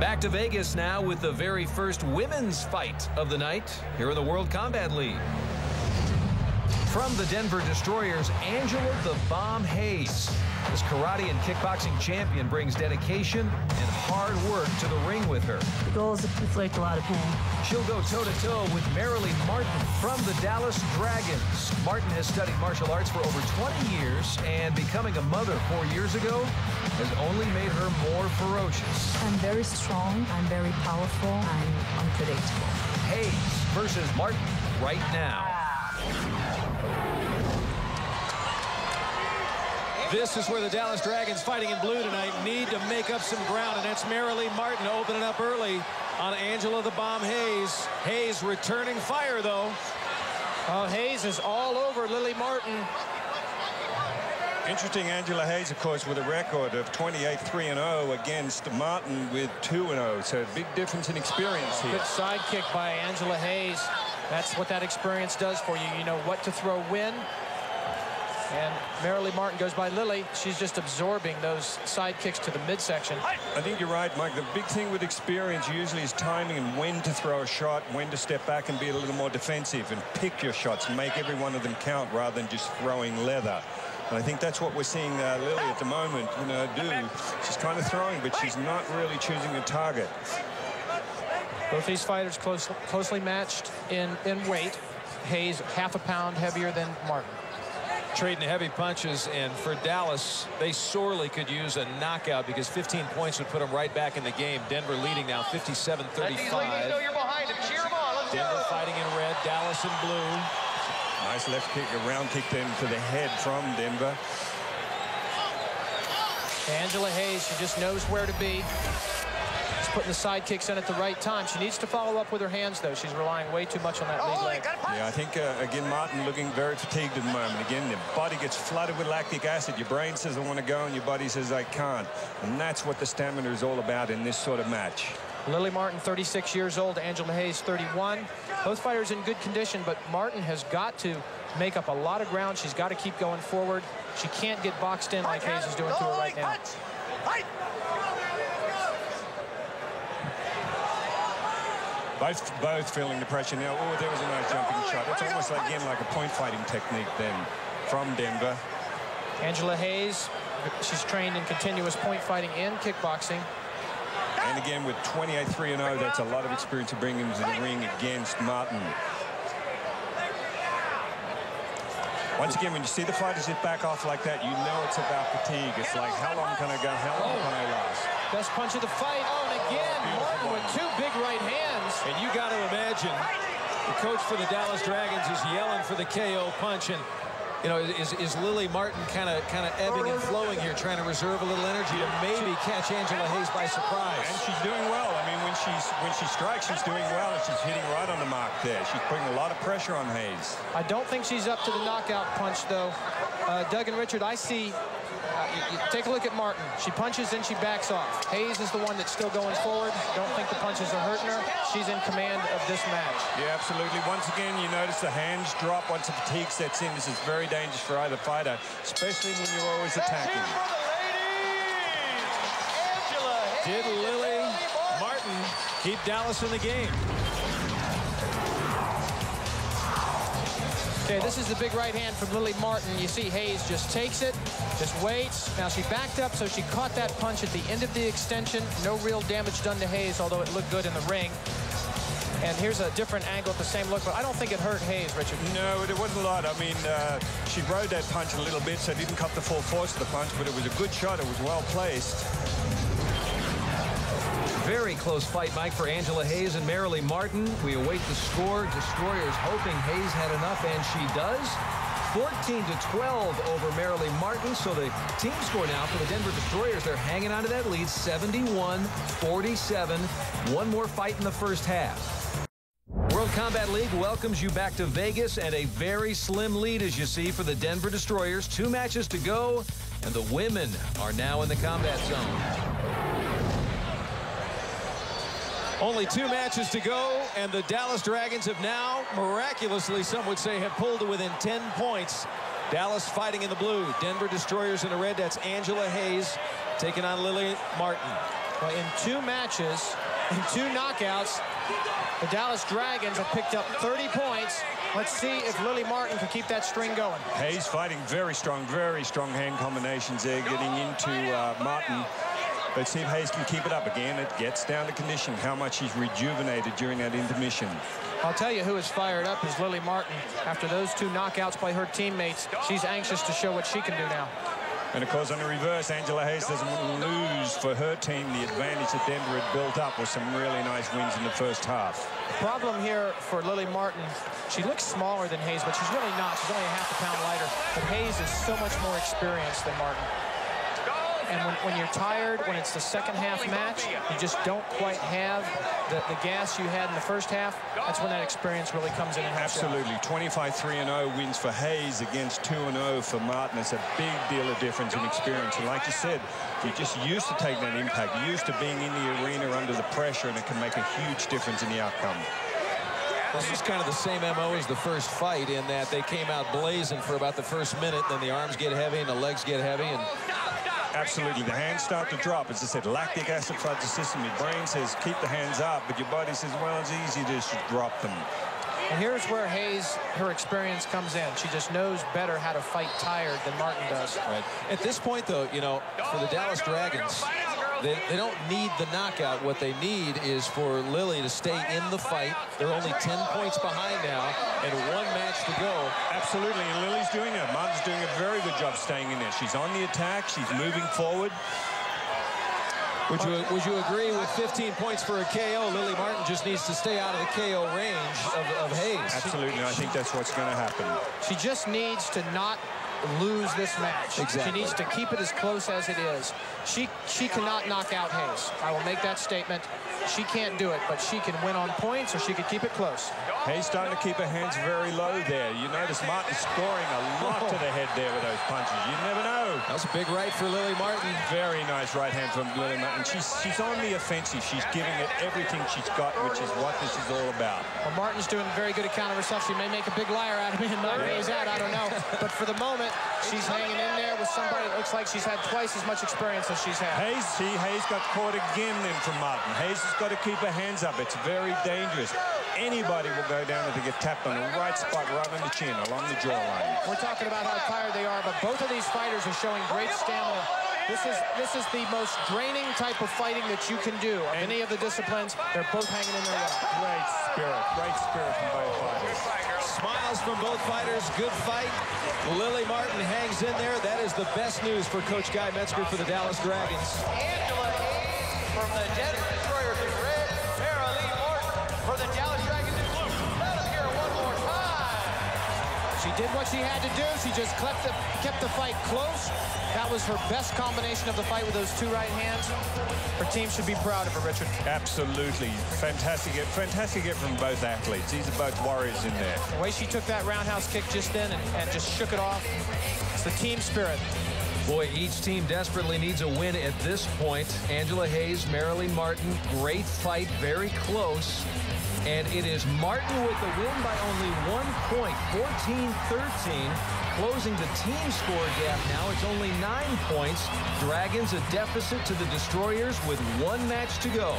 Back to Vegas now with the very first women's fight of the night here in the World Combat League. From the Denver Destroyers, Angela the Bomb Hayes. This karate and kickboxing champion brings dedication and hard work to the ring with her. The goal is to inflict a lot of pain. She'll go toe-to-toe with Marily Martin from the Dallas Dragons. Martin has studied martial arts for over 20 years, and becoming a mother four years ago has only made her more ferocious. I'm very strong, I'm very powerful, I'm unpredictable. Hayes versus Martin right now. This is where the Dallas Dragons fighting in blue tonight need to make up some ground, and that's Marily Martin opening up early on Angela the Bomb Hayes. Hayes returning fire, though. Oh, Hayes is all over Lily Martin. Interesting, Angela Hayes, of course, with a record of 28-3-0 against Martin with 2-0. So big difference in experience here. Good side kick by Angela Hayes. That's what that experience does for you. You know what to throw when and Marily Martin goes by Lily. She's just absorbing those side kicks to the midsection. I think you're right, Mike. The big thing with experience usually is timing and when to throw a shot, when to step back and be a little more defensive and pick your shots and make every one of them count rather than just throwing leather. And I think that's what we're seeing uh, Lily at the moment, you know, do. She's kind of throwing, but she's not really choosing a target. Both these fighters close, closely matched in, in weight. Hayes half a pound heavier than Martin trading heavy punches. And for Dallas, they sorely could use a knockout because 15 points would put them right back in the game. Denver leading now 57-35. Denver fighting in red, Dallas in blue. Nice left kick, a round kick then to the head from Denver. Angela Hayes, she just knows where to be putting the side kicks in at the right time. She needs to follow up with her hands, though. She's relying way too much on that lead leg. Yeah, I think, uh, again, Martin looking very fatigued at the moment. Again, the body gets flooded with lactic acid. Your brain says, I want to go, and your body says, I can't. And that's what the stamina is all about in this sort of match. Lily Martin, 36 years old. Angela Hayes, 31. Both fighters in good condition, but Martin has got to make up a lot of ground. She's got to keep going forward. She can't get boxed in like Hayes is doing to her right now. Both, both feeling the pressure now. Oh, there was a nice jumping shot. It's oh, almost like, again like a point fighting technique then from Denver. Angela Hayes, she's trained in continuous point fighting and kickboxing. And again, with 28-3-0, that's a lot of experience to bring into the ring against Martin. Once again, when you see the fighters hit back off like that, you know it's about fatigue. It's like, how long can I go? How long can I last? Best punch of the fight. Oh, and again, Martin with two big right hands. And you got to imagine the coach for the Dallas Dragons is yelling for the KO punch. And, you know, is, is Lily Martin kind of kind of ebbing and flowing here, trying to reserve a little energy to maybe catch Angela Hayes by surprise? And she's doing well. I mean, when she's when she strikes, she's doing well, and she's hitting right on the mark there. She's putting a lot of pressure on Hayes. I don't think she's up to the knockout punch, though. Uh, Doug and Richard, I see you, you take a look at Martin. She punches and she backs off. Hayes is the one that's still going forward. Don't think the punches are hurting her. She's in command of this match. Yeah, absolutely. Once again, you notice the hands drop once the fatigue sets in. This is very dangerous for either fighter, especially when you're always attacking. Did Lily Martin keep Dallas in the game? Okay, this is the big right hand from Lily Martin. You see Hayes just takes it, just waits. Now she backed up, so she caught that punch at the end of the extension. No real damage done to Hayes, although it looked good in the ring. And here's a different angle at the same look, but I don't think it hurt Hayes, Richard. No, it wasn't a lot. I mean, uh, she rode that punch a little bit, so didn't cut the full force of the punch, but it was a good shot. It was well placed. Very close fight, Mike, for Angela Hayes and Marily Martin. We await the score. Destroyers hoping Hayes had enough, and she does. 14 to 12 over Marily Martin. So the team score now for the Denver Destroyers, they're hanging on to that lead, 71-47. One more fight in the first half. World Combat League welcomes you back to Vegas and a very slim lead, as you see, for the Denver Destroyers. Two matches to go, and the women are now in the combat zone. Only two matches to go, and the Dallas Dragons have now, miraculously, some would say, have pulled to within 10 points. Dallas fighting in the blue. Denver Destroyers in the red. That's Angela Hayes taking on Lily Martin. Well, in two matches, in two knockouts, the Dallas Dragons have picked up 30 points. Let's see if Lily Martin can keep that string going. Hayes fighting very strong, very strong hand combinations there, getting into uh, Martin. Let's see if Hayes can keep it up. Again, it gets down to condition, how much he's rejuvenated during that intermission. I'll tell you who is fired up is Lily Martin. After those two knockouts by her teammates, she's anxious to show what she can do now. And of course, on the reverse, Angela Hayes doesn't want to lose for her team the advantage that Denver had built up with some really nice wins in the first half. The problem here for Lily Martin, she looks smaller than Hayes, but she's really not. She's only a half a pound lighter. But Hayes is so much more experienced than Martin. And when, when you're tired, when it's the second half match, you just don't quite have the, the gas you had in the first half. That's when that experience really comes in and helps you out. Absolutely. 25-3-0 wins for Hayes against 2-0 for Martin. It's a big deal of difference in experience. And like you said, you're just used to taking that impact. You're used to being in the arena under the pressure, and it can make a huge difference in the outcome. This is kind of the same MO as the first fight in that they came out blazing for about the first minute, then the arms get heavy and the legs get heavy, and Absolutely. The hands start to drop. As I said, lactic acid floods the system. Your brain says, keep the hands up, but your body says, well, it's easy to just drop them. And here's where Hayes, her experience comes in. She just knows better how to fight tired than Martin does. Right. At this point, though, you know, for the Dallas Dragons, they, they don't need the knockout. What they need is for Lily to stay in the fight. They're only 10 points behind now and one match to go. Absolutely, and Lily's doing it. Martin's doing a very good job staying in there. She's on the attack. She's moving forward. Would you, would you agree with 15 points for a KO? Lily Martin just needs to stay out of the KO range of, of Hayes. Absolutely, I think that's what's going to happen. She just needs to not lose this match. Exactly. She needs to keep it as close as it is. She she cannot knock out Hayes. I will make that statement. She can't do it, but she can win on points or she could keep it close. Hayes starting to keep her hands very low there. You notice Martin scoring a lot to the head there with those punches. You never know. That was a big right for Lily Martin. Very nice right hand from Lily Martin. She's, she's on the offensive. She's giving it everything she's got, which is what this is all about. Well, Martin's doing a very good account of herself. She may make a big liar out of me and knock Hayes out. I don't know. But for the moment, she's hanging in there with somebody that looks like she's had twice as much experience as she's had. Hayes, see, Hayes got caught again then from Martin. Hayes has got to keep her hands up. It's very dangerous. Anybody will go down if they get tapped on the right spot, right on the chin, along the jawline. We're talking about how tired they are, but both of these fighters are showing great stamina. This is this is the most draining type of fighting that you can do. Of any of the disciplines, they're both hanging in there. Great spirit, great spirit from both fighters. From both fighters. Good fight. Lily Martin hangs in there. That is the best news for Coach Guy Metzger for the Dallas Dragons. Angela from the Denver did what she had to do. She just kept the, kept the fight close. That was her best combination of the fight with those two right hands. Her team should be proud of her, Richard. Absolutely. Fantastic, fantastic hit from both athletes. These are both warriors in there. The way she took that roundhouse kick just then and, and just shook it off. It's the team spirit. Boy, each team desperately needs a win at this point. Angela Hayes, Marilyn Martin, great fight, very close. And it is Martin with the win by only one point, 14-13, closing the team score gap now. It's only nine points. Dragons a deficit to the Destroyers with one match to go.